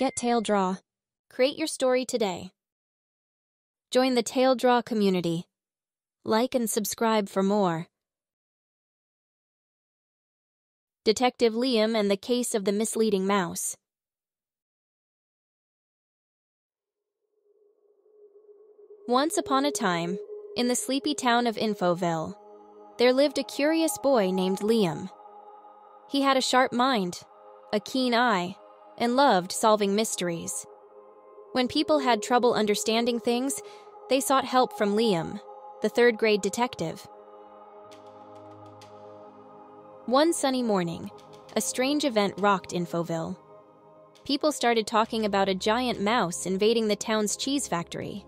Get TaleDraw. Create your story today. Join the TaleDraw community. Like and subscribe for more. Detective Liam and the Case of the Misleading Mouse. Once upon a time, in the sleepy town of Infoville, there lived a curious boy named Liam. He had a sharp mind, a keen eye, and loved solving mysteries. When people had trouble understanding things, they sought help from Liam, the third grade detective. One sunny morning, a strange event rocked Infoville. People started talking about a giant mouse invading the town's cheese factory.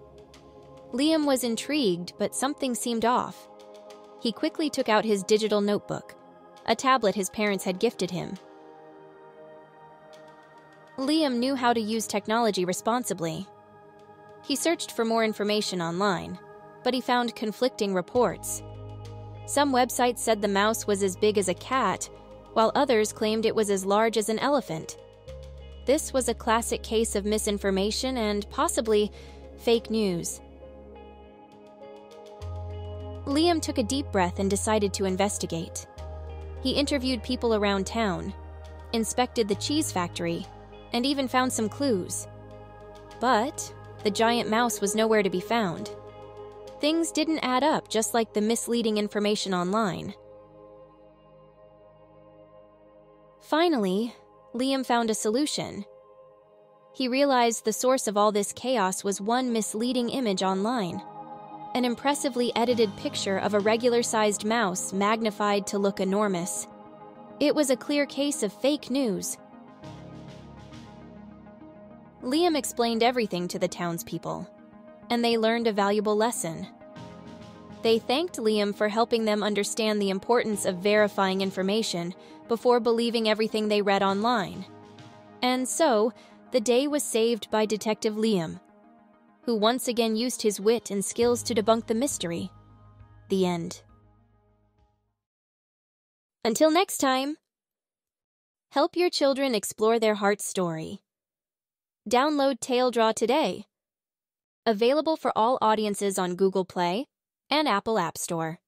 Liam was intrigued, but something seemed off. He quickly took out his digital notebook, a tablet his parents had gifted him. Liam knew how to use technology responsibly. He searched for more information online, but he found conflicting reports. Some websites said the mouse was as big as a cat, while others claimed it was as large as an elephant. This was a classic case of misinformation and possibly fake news. Liam took a deep breath and decided to investigate. He interviewed people around town, inspected the cheese factory, and even found some clues. But the giant mouse was nowhere to be found. Things didn't add up, just like the misleading information online. Finally, Liam found a solution. He realized the source of all this chaos was one misleading image online an impressively edited picture of a regular sized mouse magnified to look enormous. It was a clear case of fake news. Liam explained everything to the townspeople, and they learned a valuable lesson. They thanked Liam for helping them understand the importance of verifying information before believing everything they read online. And so, the day was saved by Detective Liam, who once again used his wit and skills to debunk the mystery. The end. Until next time, help your children explore their heart's story. Download TaleDraw today. Available for all audiences on Google Play and Apple App Store.